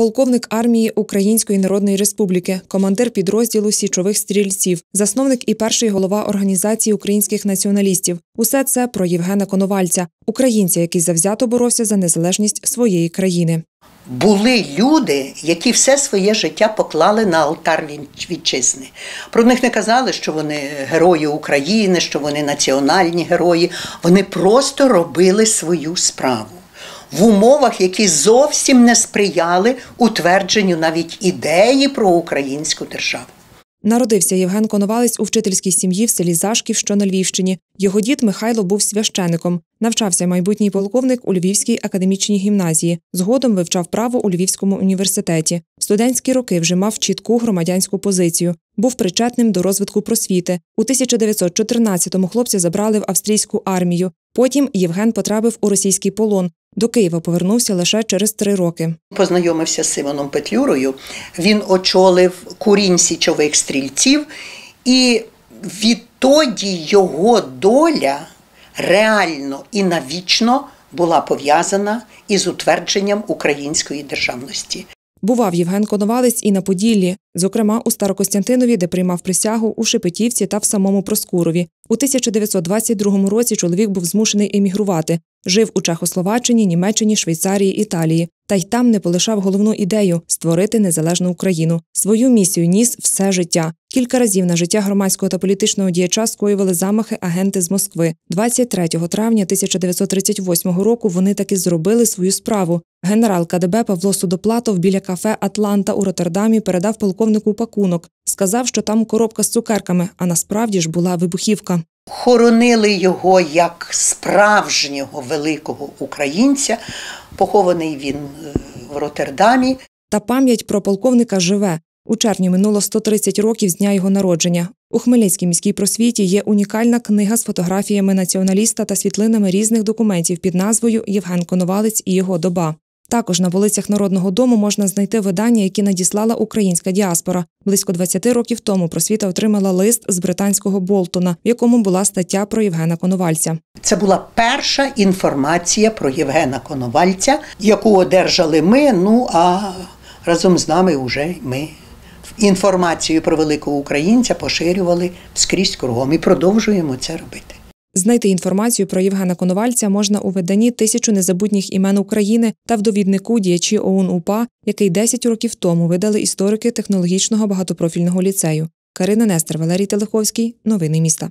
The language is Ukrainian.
полковник армії Української Народної Республіки, командир підрозділу січових стрільців, засновник і перший голова організації українських націоналістів. Усе це про Євгена Коновальця, українця, який завзято боровся за незалежність своєї країни. Були люди, які все своє життя поклали на алтар вітчизни. Про них не казали, що вони герої України, що вони національні герої. Вони просто робили свою справу в умовах, які зовсім не сприяли утвердженню навіть ідеї про українську державу. Народився Євген Коновалець у вчительській сім'ї в селі Зашків, що на Львівщині. Його дід Михайло був священиком. Навчався майбутній полковник у Львівській академічній гімназії. Згодом вивчав право у Львівському університеті. В студентські роки вже мав чітку громадянську позицію. Був причетним до розвитку просвіти. У 1914-му хлопця забрали в австрійську армію. Потім Євген потрапив у російський полон. До Києва повернувся лише через три роки. Познайомився з Симоном Петлюрою. Він очолив курінь січових стрільців, і відтоді його доля реально і навічно була пов'язана із утвердженням української державності. Бував Євген Коновалець і на Поділлі, зокрема у Старокостянтинові, де приймав присягу у Шепетівці та в самому Проскурові. У 1922 році чоловік був змушений емігрувати. Жив у Чехословаччині, Німеччині, Швейцарії, Італії. Та й там не полишав головну ідею створити незалежну Україну. Свою місію ніс все життя. Кілька разів на життя громадського та політичного діяча скоювали замахи агенти з Москви. 23 травня 1938 року вони таки зробили свою справу. Генерал КДБ Павло Судоплатов біля кафе Атланта у Роттердамі передав полковнику пакунок. Сказав, що там коробка з цукерками, а насправді ж була вибухівка. Хоронили його як справжнього великого українця. Похований він е, в Роттердамі. Та пам'ять про полковника живе. У червні минуло 130 років з дня його народження. У Хмельницькій міській просвіті є унікальна книга з фотографіями націоналіста та світлинами різних документів під назвою Євген Коновалець і його доба. Також на полицях Народного дому можна знайти видання, які надіслала українська діаспора. Близько 20 років тому просвіта отримала лист з британського Болтона, в якому була стаття про Євгена Коновальця. Це була перша інформація про Євгена Коновальця, яку одержали ми. Ну а разом з нами вже ми інформацію про великого українця поширювали скрізь кругом і продовжуємо це робити. Знайти інформацію про Євгена Коновальця можна у виданні Тисячу незабутніх імен України та в довіднику діячі ОУН УПА, який 10 років тому видали історики технологічного багатопрофільного ліцею. Карина Нестер, Валерій Телеховський. Новини міста.